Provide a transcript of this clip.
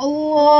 哇、哦，